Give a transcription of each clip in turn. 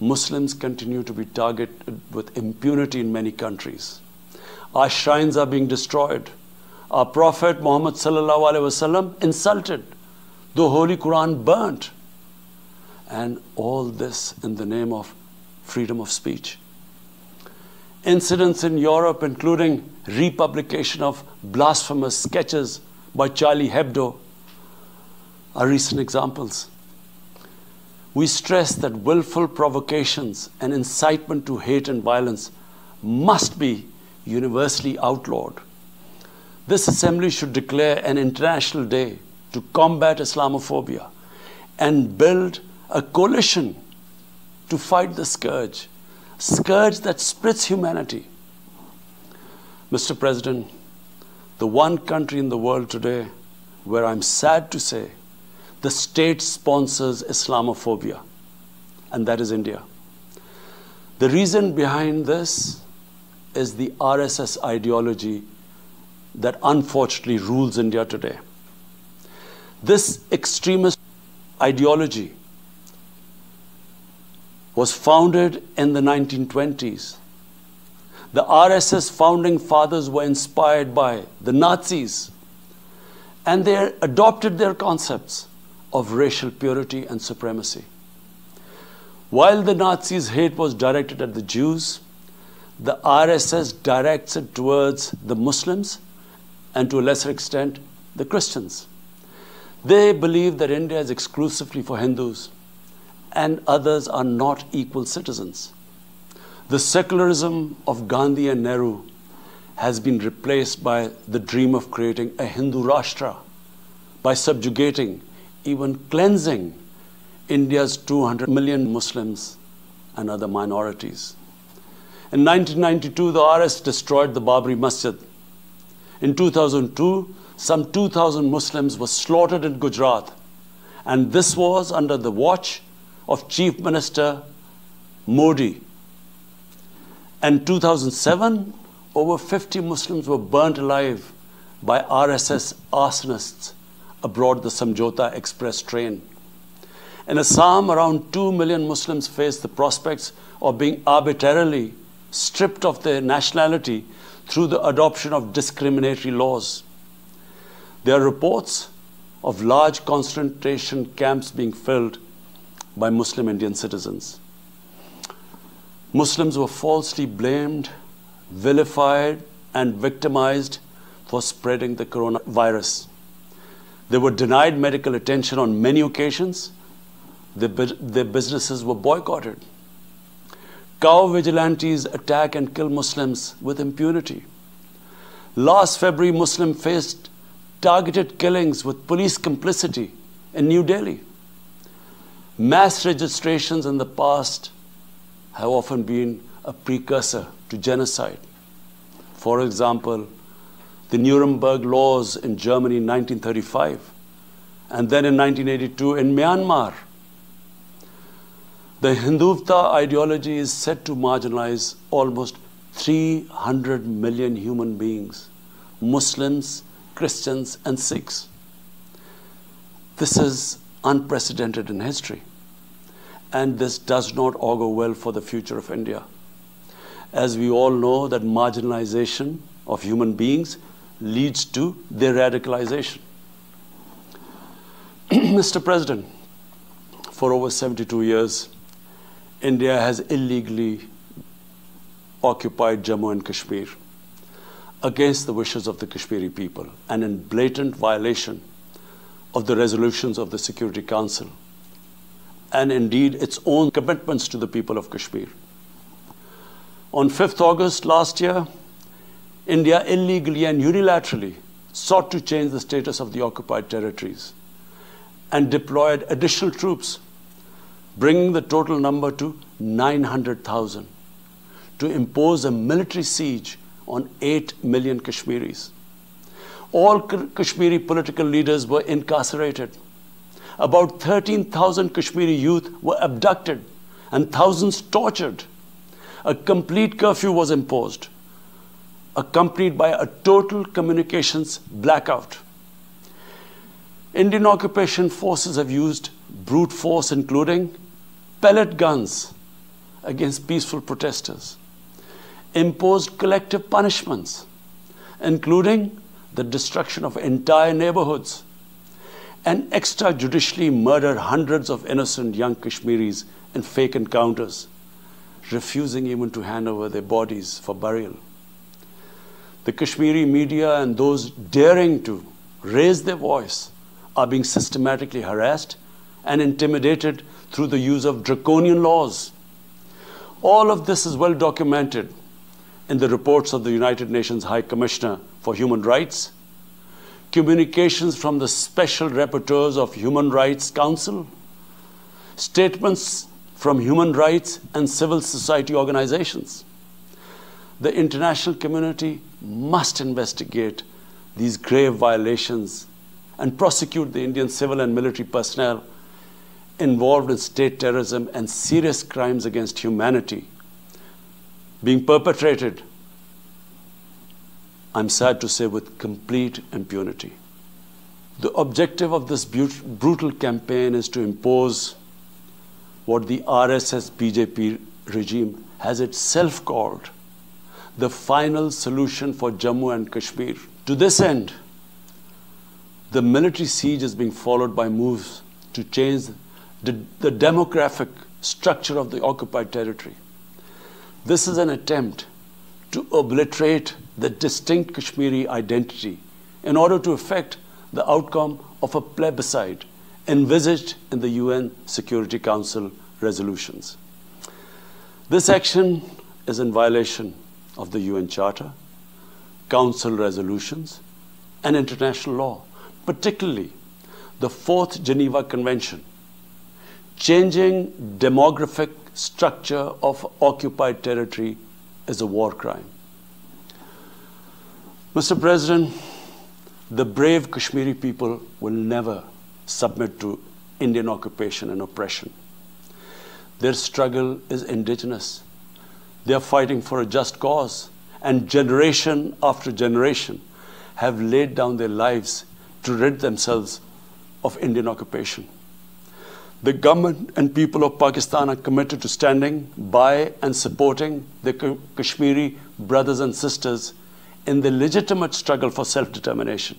Muslims continue to be targeted with impunity in many countries. Our shrines are being destroyed. Our Prophet Muhammad wasallam insulted. The Holy Quran burnt. And all this in the name of freedom of speech. Incidents in Europe, including republication of blasphemous sketches by Charlie Hebdo, are recent examples. We stress that willful provocations and incitement to hate and violence must be universally outlawed. This assembly should declare an international day to combat Islamophobia and build a coalition to fight the scourge, scourge that splits humanity. Mr. President, the one country in the world today where I'm sad to say the state sponsors Islamophobia, and that is India. The reason behind this is the RSS ideology that unfortunately rules India today. This extremist ideology was founded in the 1920s. The RSS founding fathers were inspired by the Nazis and they adopted their concepts of racial purity and supremacy. While the Nazis' hate was directed at the Jews, the RSS directs it towards the Muslims and to a lesser extent, the Christians. They believe that India is exclusively for Hindus and others are not equal citizens. The secularism of Gandhi and Nehru has been replaced by the dream of creating a Hindu Rashtra by subjugating even cleansing India's 200 million Muslims and other minorities. In 1992, the RS destroyed the Babri Masjid. In 2002, some 2,000 Muslims were slaughtered in Gujarat, and this was under the watch of Chief Minister Modi. In 2007, over 50 Muslims were burnt alive by RSS arsonists aboard the Samjhota Express train. In Assam, around 2 million Muslims face the prospects of being arbitrarily stripped of their nationality through the adoption of discriminatory laws. There are reports of large concentration camps being filled by Muslim Indian citizens. Muslims were falsely blamed, vilified, and victimized for spreading the coronavirus. They were denied medical attention on many occasions. Their, their businesses were boycotted. Cow vigilantes attack and kill Muslims with impunity. Last February, Muslims faced targeted killings with police complicity in New Delhi. Mass registrations in the past have often been a precursor to genocide. For example, the Nuremberg laws in Germany in 1935, and then in 1982 in Myanmar. The Hindutva ideology is set to marginalize almost 300 million human beings Muslims, Christians, and Sikhs. This is unprecedented in history, and this does not augur well for the future of India. As we all know, that marginalization of human beings leads to their radicalization. Mr. President, for over 72 years, India has illegally occupied Jammu and Kashmir against the wishes of the Kashmiri people and in blatant violation of the resolutions of the Security Council and indeed its own commitments to the people of Kashmir. On 5th August last year, India illegally and unilaterally sought to change the status of the occupied territories and deployed additional troops, bringing the total number to 900,000 to impose a military siege on 8 million Kashmiris. All Kashmiri political leaders were incarcerated. About 13,000 Kashmiri youth were abducted and thousands tortured. A complete curfew was imposed accompanied by a total communications blackout. Indian occupation forces have used brute force, including pellet guns, against peaceful protesters, imposed collective punishments, including the destruction of entire neighborhoods, and extrajudicially murdered hundreds of innocent young Kashmiris in fake encounters, refusing even to hand over their bodies for burial. The Kashmiri media and those daring to raise their voice are being systematically harassed and intimidated through the use of draconian laws. All of this is well documented in the reports of the United Nations High Commissioner for Human Rights, communications from the Special Rapporteurs of Human Rights Council, statements from human rights and civil society organizations. The international community must investigate these grave violations and prosecute the Indian civil and military personnel involved in state terrorism and serious crimes against humanity being perpetrated, I'm sad to say, with complete impunity. The objective of this brutal campaign is to impose what the RSS BJP regime has itself called the final solution for Jammu and Kashmir. To this end, the military siege is being followed by moves to change the, the demographic structure of the occupied territory. This is an attempt to obliterate the distinct Kashmiri identity in order to effect the outcome of a plebiscite envisaged in the UN Security Council resolutions. This action is in violation of the UN Charter, Council resolutions, and international law, particularly the Fourth Geneva Convention changing demographic structure of occupied territory is a war crime. Mr. President, the brave Kashmiri people will never submit to Indian occupation and oppression. Their struggle is indigenous. They are fighting for a just cause, and generation after generation have laid down their lives to rid themselves of Indian occupation. The government and people of Pakistan are committed to standing by and supporting their Kashmiri brothers and sisters in the legitimate struggle for self-determination.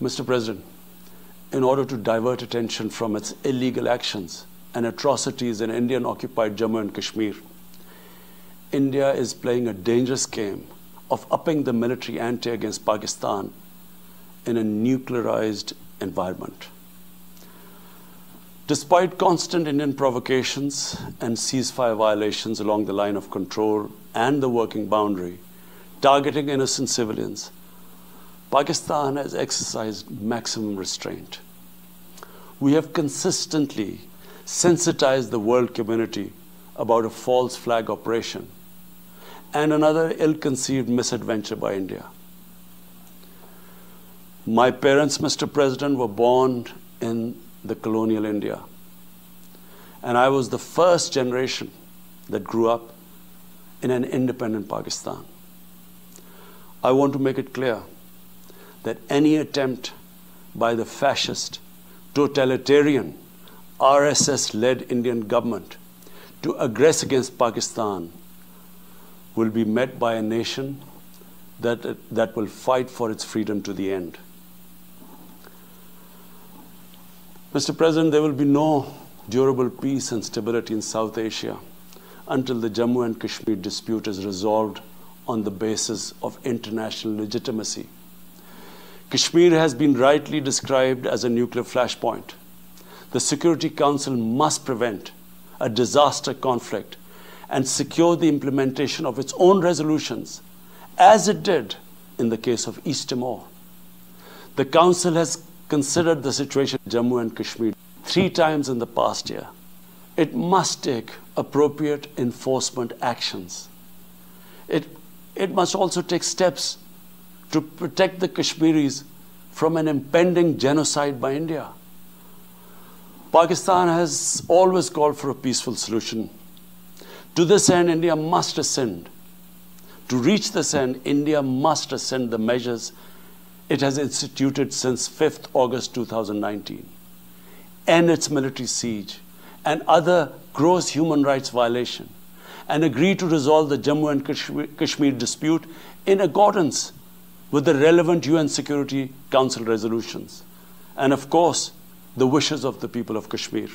Mr. President, in order to divert attention from its illegal actions and atrocities in Indian-occupied Jammu and Kashmir, India is playing a dangerous game of upping the military ante against Pakistan in a nuclearized environment. Despite constant Indian provocations and ceasefire violations along the line of control and the working boundary, targeting innocent civilians, Pakistan has exercised maximum restraint. We have consistently sensitized the world community about a false flag operation and another ill-conceived misadventure by India. My parents, Mr. President, were born in the colonial India. And I was the first generation that grew up in an independent Pakistan. I want to make it clear that any attempt by the fascist, totalitarian, RSS-led Indian government to aggress against Pakistan will be met by a nation that, that will fight for its freedom to the end. Mr. President, there will be no durable peace and stability in South Asia until the Jammu and Kashmir dispute is resolved on the basis of international legitimacy. Kashmir has been rightly described as a nuclear flashpoint. The Security Council must prevent a disaster conflict and secure the implementation of its own resolutions, as it did in the case of East Timor. The Council has considered the situation in Jammu and Kashmir three times in the past year. It must take appropriate enforcement actions. It, it must also take steps to protect the Kashmiris from an impending genocide by India. Pakistan has always called for a peaceful solution. To this end, India must ascend. To reach this end, India must ascend the measures it has instituted since 5th August 2019, and its military siege and other gross human rights violation, and agree to resolve the Jammu and Kashmir dispute in accordance with the relevant UN Security Council resolutions. And of course, the wishes of the people of Kashmir.